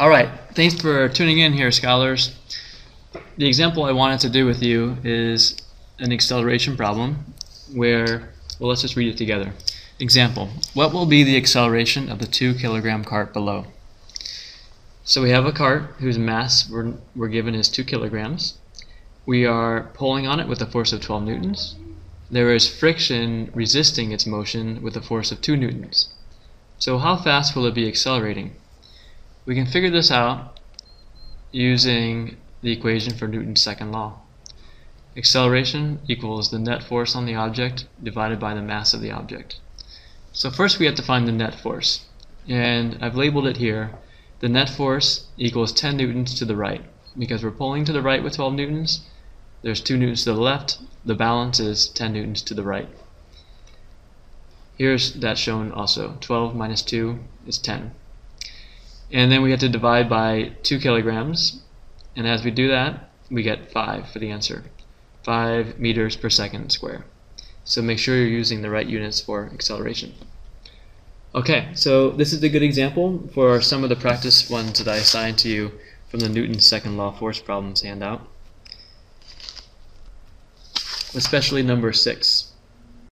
All right, thanks for tuning in here, scholars. The example I wanted to do with you is an acceleration problem where, well, let's just read it together. Example, what will be the acceleration of the two kilogram cart below? So we have a cart whose mass we're, we're given is two kilograms. We are pulling on it with a force of 12 newtons. There is friction resisting its motion with a force of 2 newtons. So how fast will it be accelerating? We can figure this out using the equation for Newton's second law. Acceleration equals the net force on the object divided by the mass of the object. So first we have to find the net force. And I've labeled it here. The net force equals 10 newtons to the right. Because we're pulling to the right with 12 newtons, there's 2 newtons to the left, the balance is 10 newtons to the right. Here's that shown also. 12 minus 2 is 10. And then we have to divide by 2 kilograms. And as we do that, we get 5 for the answer. 5 meters per second square. So make sure you're using the right units for acceleration. Okay, so this is a good example for some of the practice ones that I assigned to you from the Newton's second law force problems handout. Especially number 6.